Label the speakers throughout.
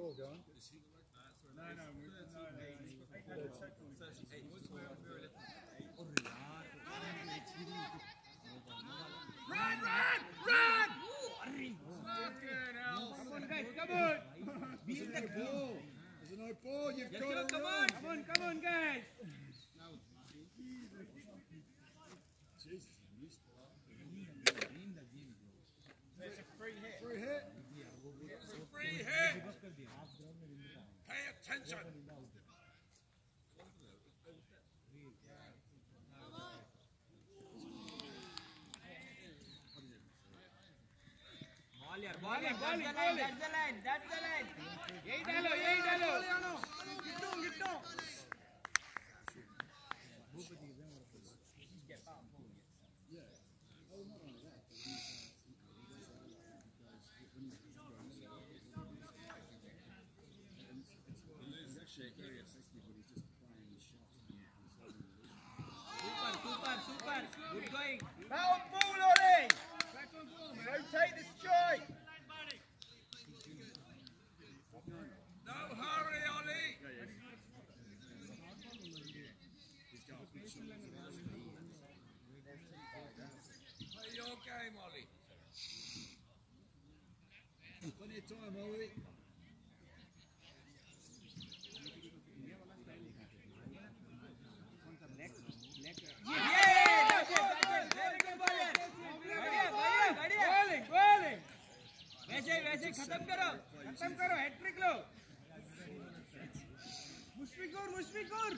Speaker 1: No, no, no.
Speaker 2: Run, run, run!
Speaker 1: Fucking hell.
Speaker 2: Come on, guys, come on!
Speaker 3: Ball. There's no ball. You've got to
Speaker 2: come on, come on, guys!
Speaker 4: Pay attention!
Speaker 2: Ball here, ball
Speaker 4: Are you okay, Molly?
Speaker 3: Plenty of time,
Speaker 1: Molly.
Speaker 2: वैसे वैसे खत्म करो खत्म करो hat trick लो मुश्फिक और मुश्फिक और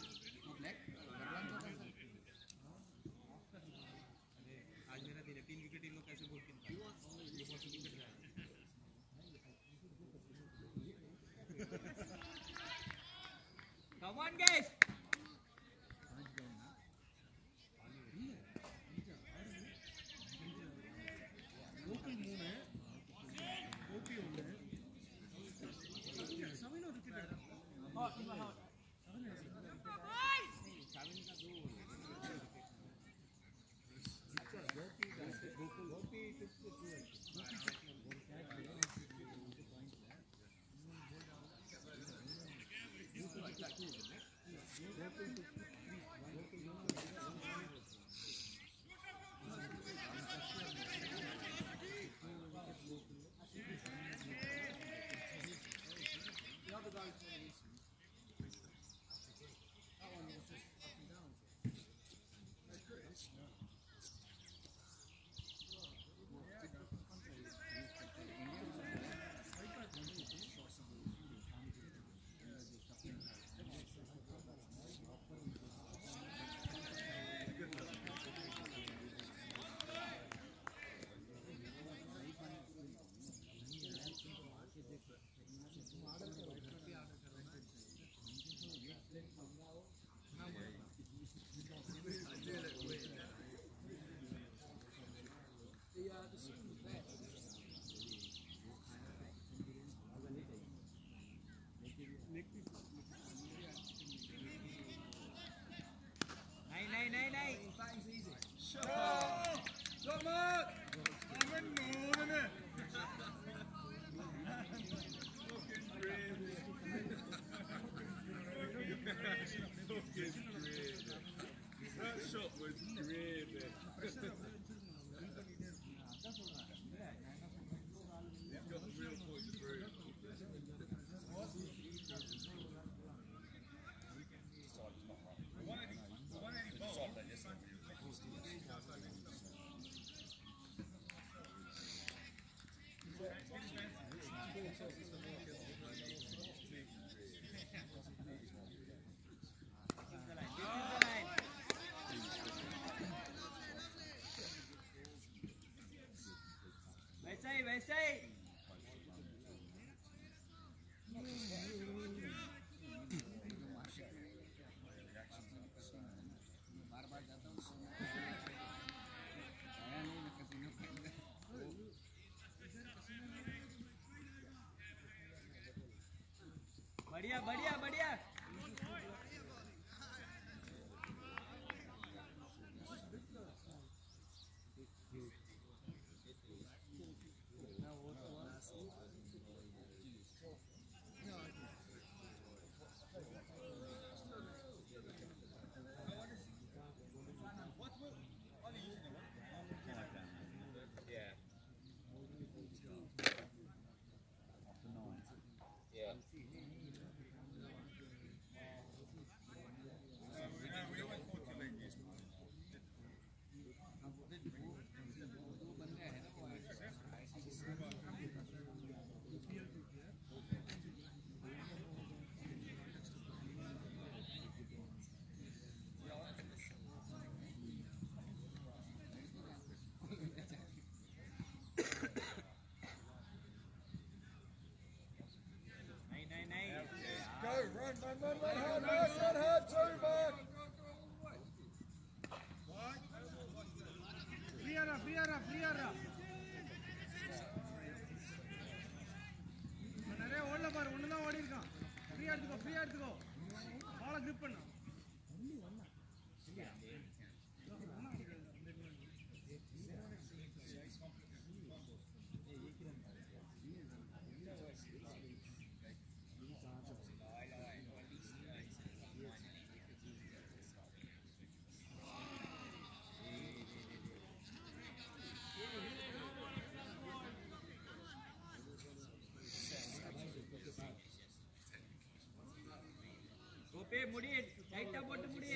Speaker 1: Come on,
Speaker 4: guys! नहीं
Speaker 2: वैसे बढ़िया बढ़िया Frierra,
Speaker 1: frierra, frierra. நிறைய ஓடல பாரு ஒண்ணுதான் ஓடி இருக்கான் ஃப்ரீயா எடுத்துக்கோ ஃப்ரீயா எடுத்துக்கோ. பால கிரிப் பண்ணு.
Speaker 4: கோபே முடி லைட்டா போட்டு முடி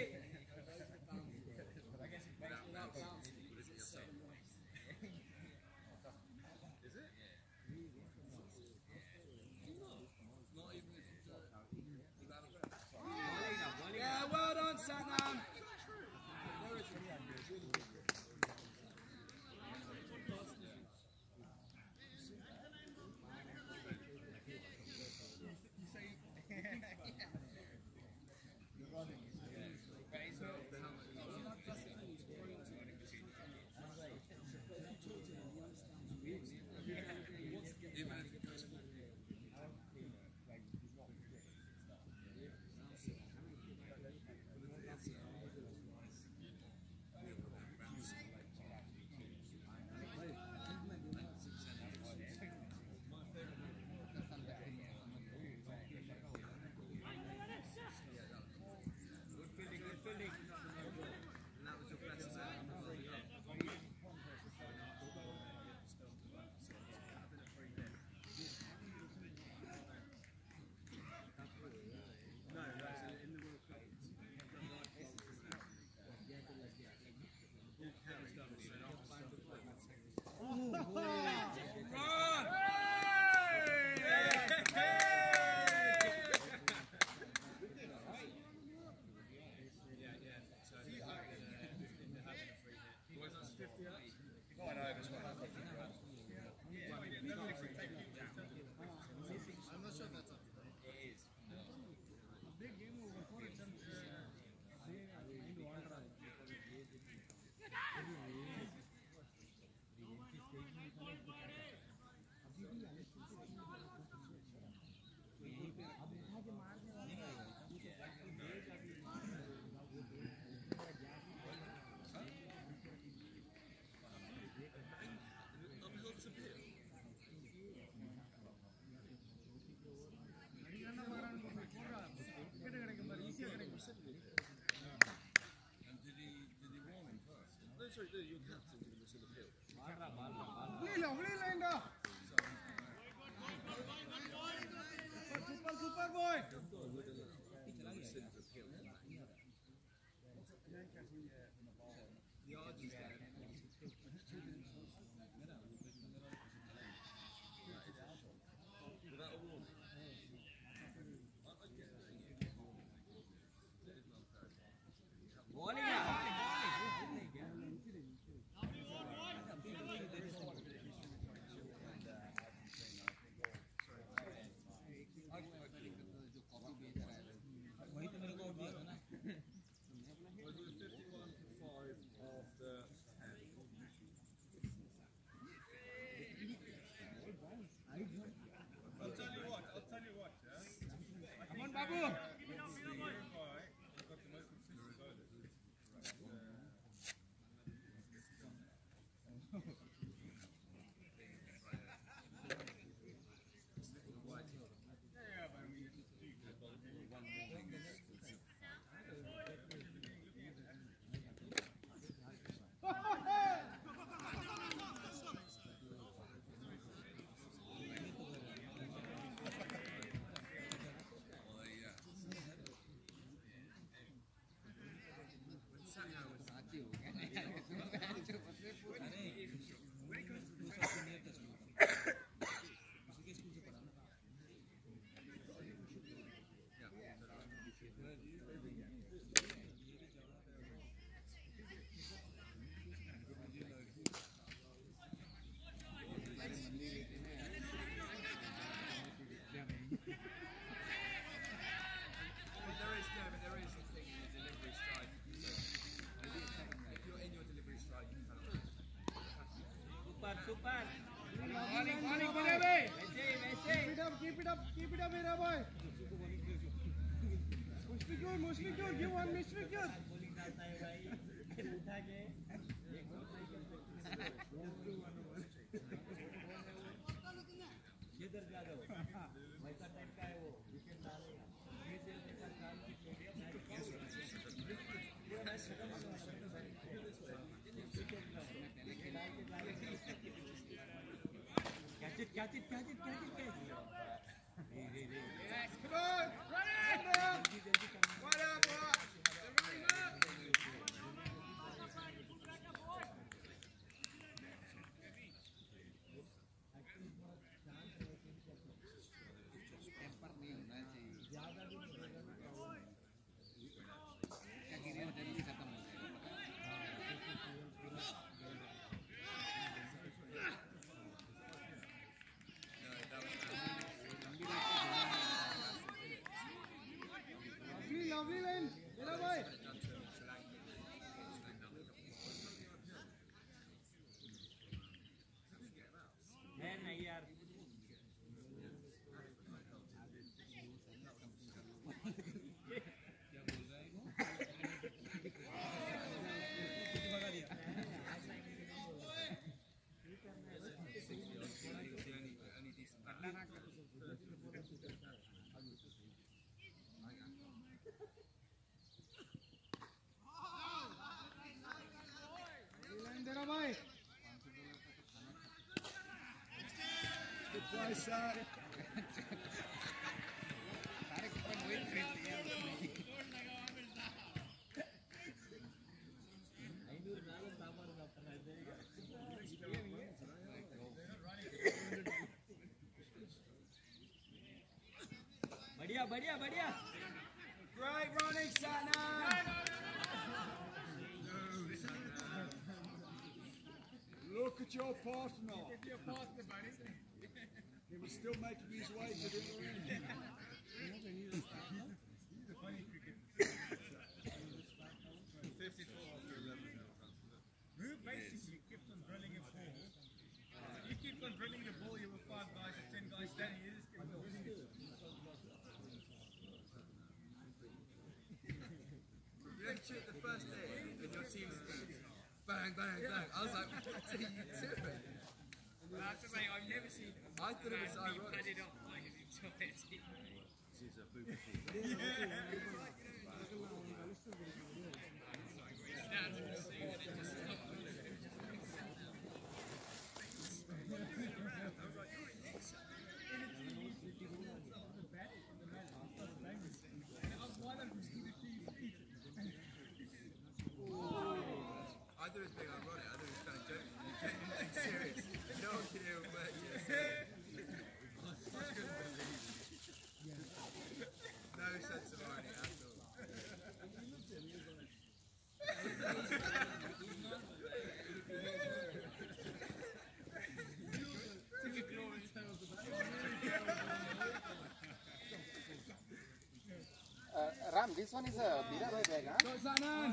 Speaker 5: Sorry, you're the
Speaker 3: super.
Speaker 1: Bowling, bowling, Mirabai.
Speaker 3: Messi, Messi.
Speaker 1: Keep it up, keep it up, keep it up, Mirabai. Mushfiqur, Mushfiqur, give one Mushfiqur.
Speaker 3: Catch it, catch it, catch it, catch it, catch it.
Speaker 6: Yes, come on. Run it. What up, what? They're running up.
Speaker 1: Lovely, lovely line.
Speaker 6: Good play, Sar.
Speaker 3: बढ़िया बढ़िया बढ़िया
Speaker 6: Great running, Satnam. Look at your partner. He was still making his way to the other end.
Speaker 5: He's a funny cricketer. 54 after 11 Who basically kept on drilling a ball. You keep on drilling the ball, you have five guys, ten guys standing, you just keep on drilling it.
Speaker 4: You don't shoot the first day and your team's bang, bang, bang. I was like, what are you doing?
Speaker 3: I was just like I've never seen
Speaker 4: I thought it was ironic.
Speaker 3: it up like enjoy it
Speaker 4: I thought it was being ironic. I thought it was kind of joking. You're serious. No one can hear a word you're saying. I couldn't believe it. All.
Speaker 7: Uh, Ram, this one is a Mirabai bag, huh?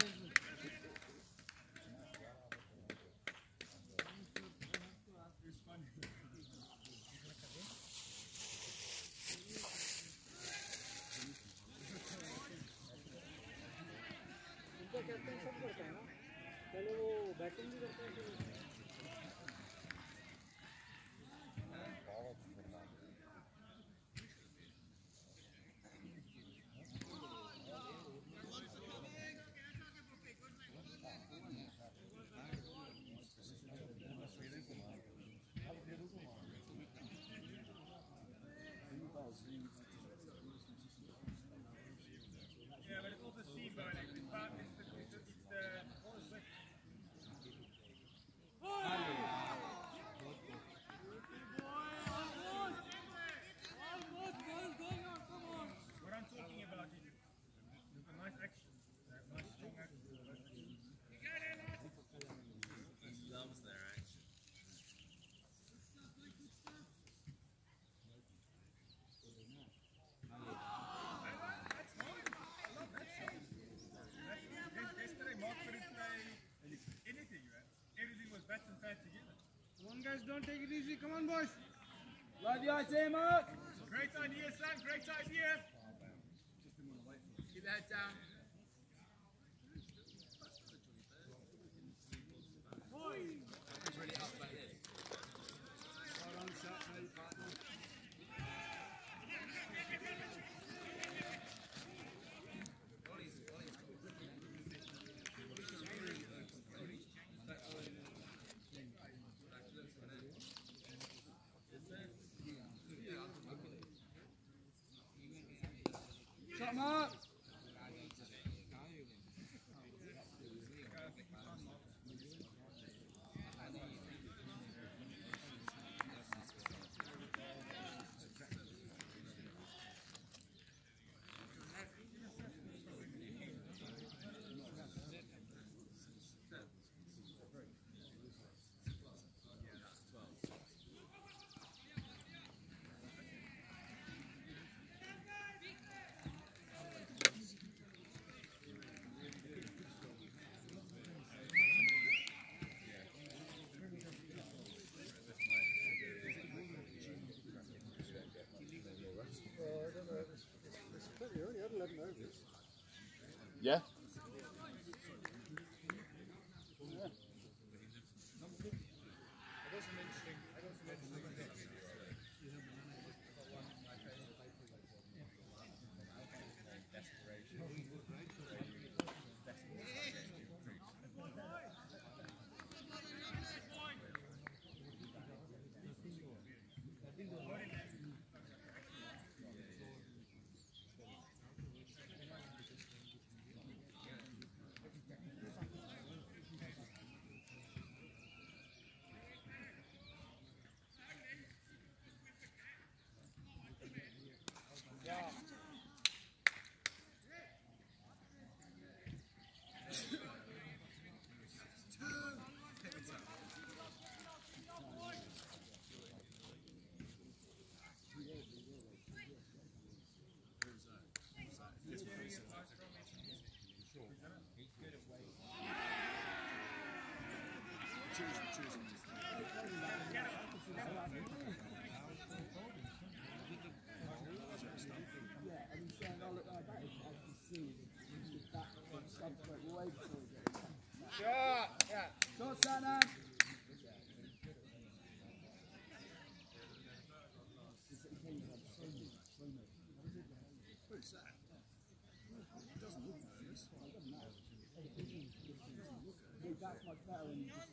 Speaker 1: on, boys.
Speaker 7: Love you, Isema.
Speaker 4: Great idea, son. Great idea.
Speaker 2: Keep that down.
Speaker 6: Come on.
Speaker 5: Yeah.
Speaker 1: Shot.
Speaker 7: That's much better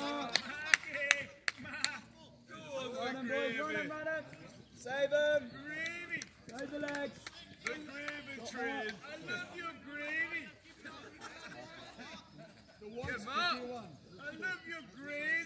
Speaker 7: Save him.
Speaker 4: Gravy.
Speaker 7: Save the legs.
Speaker 4: The gravy train. I love your gravy.
Speaker 1: the one.
Speaker 2: Come
Speaker 1: up.
Speaker 4: I love your gravy.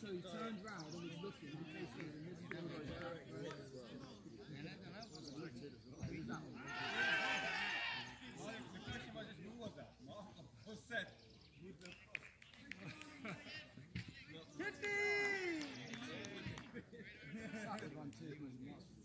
Speaker 4: Also he turned round and was looking and facing and this is going to go
Speaker 5: The question was just who was that? Who said?
Speaker 4: Saka run two was nuts.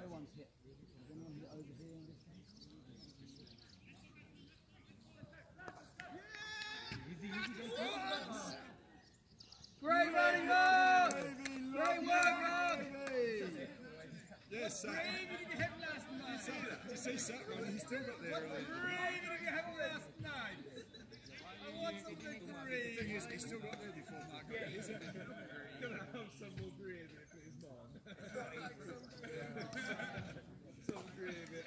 Speaker 4: No one's hit. Has anyone hit over here in this case?
Speaker 2: Great running, Mark! Great work, Mark!
Speaker 5: Craven in your head last
Speaker 4: You
Speaker 5: night.
Speaker 4: see that? You see Saka running? He's still got there. early.
Speaker 5: Craven in your last night. I want something
Speaker 4: The
Speaker 5: green.
Speaker 4: thing is, he's still got there before Mark got there. isn't he?
Speaker 5: Gonna have some more green in it for his mom. some green in it.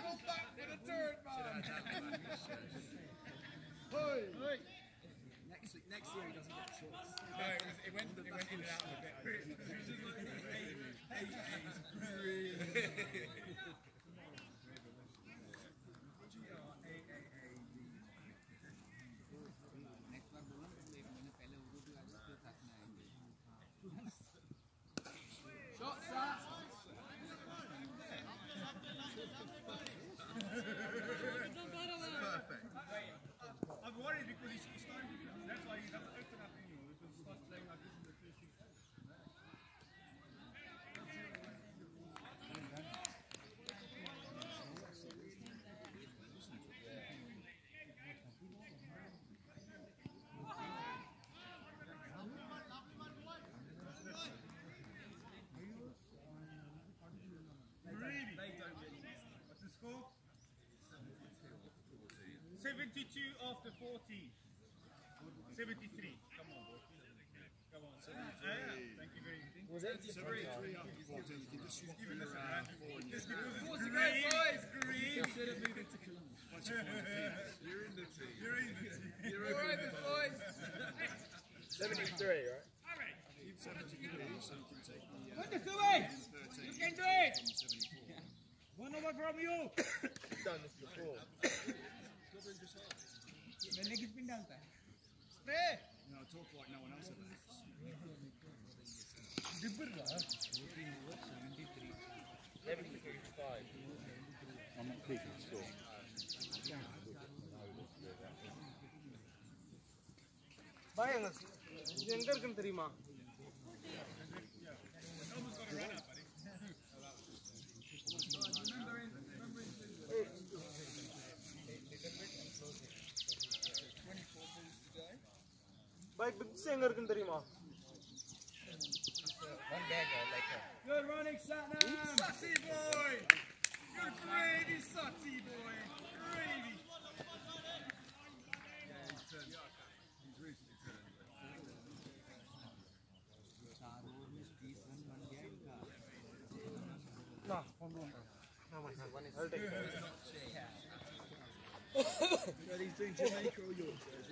Speaker 5: Go back for the third man.
Speaker 4: Next, week, next year he doesn't get a choice.
Speaker 5: No, it, was, it went, it went in and out of a bit. It was just like eight, eight A's.
Speaker 4: Shot, Sat!
Speaker 5: I'm worried because he's, he's starting to, that's why he's have to open up anymore because he starts playing like this in the first six. Really? What's the score? 72 after 40. 73. Come on, boy. Come on. Ah, thank you very much.
Speaker 2: Was it?
Speaker 4: 73 after 14. You can just shoot
Speaker 5: Even
Speaker 4: around
Speaker 5: Just because it's green.
Speaker 2: great boys?
Speaker 5: Green.
Speaker 4: Should have moved into Colombia. Bunch of points apiece.
Speaker 6: You're in the team.
Speaker 5: You're in the team.
Speaker 6: You're
Speaker 2: All
Speaker 6: over
Speaker 2: right, boys. 73, right?
Speaker 4: 73, so you can take the uh,
Speaker 2: Look the way!
Speaker 4: 13
Speaker 2: You can do it! One over from you! Done this before.
Speaker 4: मैंने किस pin डालता है spray No, talk like no one else at that. Dibber, 14 over 73. 75.
Speaker 8: I'm not taking score.
Speaker 1: பயங்க இது எங்க இருக்குன்னு தெரியுமா Remember பாய் fix எங்க இருக்குன்னு தெரியுமா
Speaker 2: Good running, Satnam.
Speaker 5: Sutty boy! Good gravy, Sutty boy! Gravy!
Speaker 1: நான் கொண்டு வந்தேன் ஆமா I'll take it.
Speaker 4: But he's doing Jamaica or Yorkshire.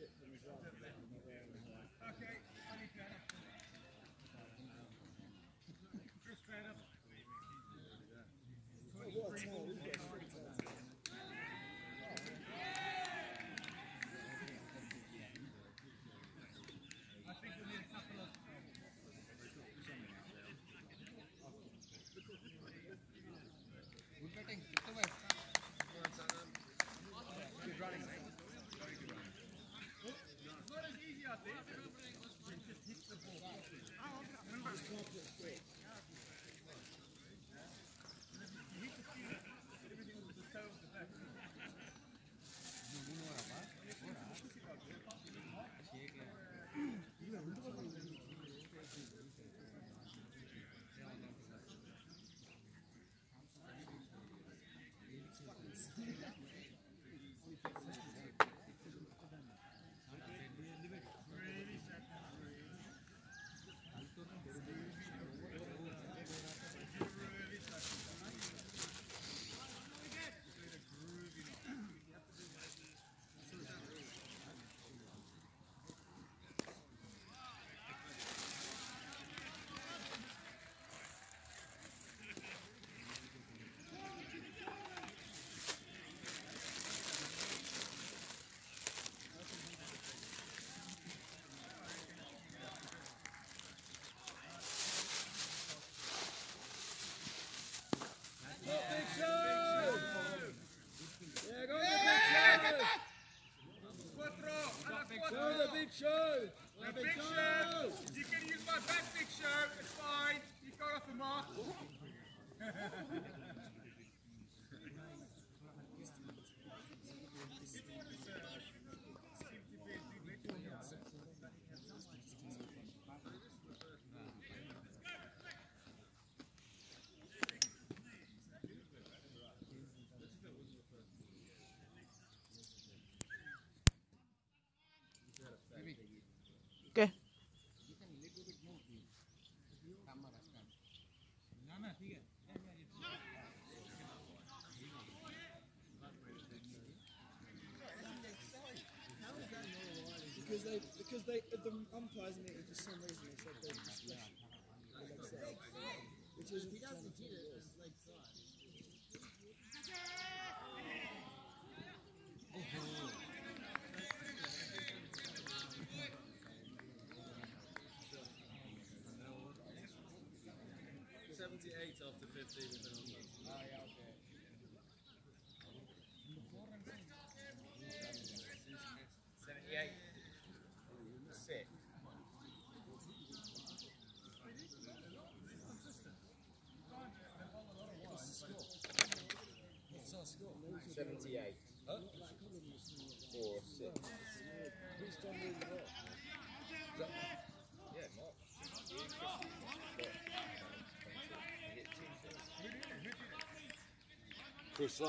Speaker 5: Okay, funny
Speaker 4: Because they, because they, the umpires in it, for some reason, they said they discretion. the next day, Which isn't channel two rules.
Speaker 6: Seventy-eight after fifty with an
Speaker 7: Seventy-eight. Six. Seventy-eight. Four, six.
Speaker 4: Who's done really well?
Speaker 7: Yeah, Mark.
Speaker 8: Chris.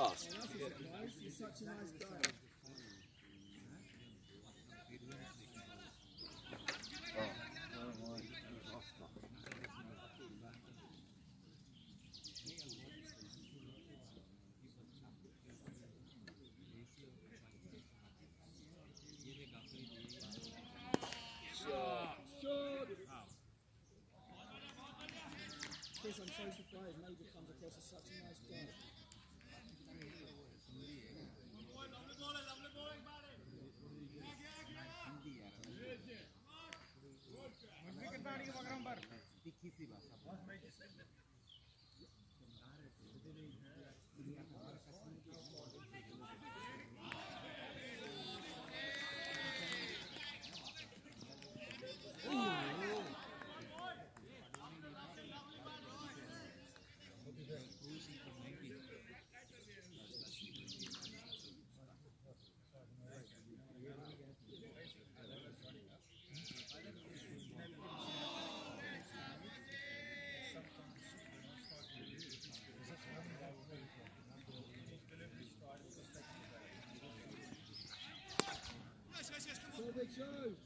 Speaker 5: Yeah. Joe!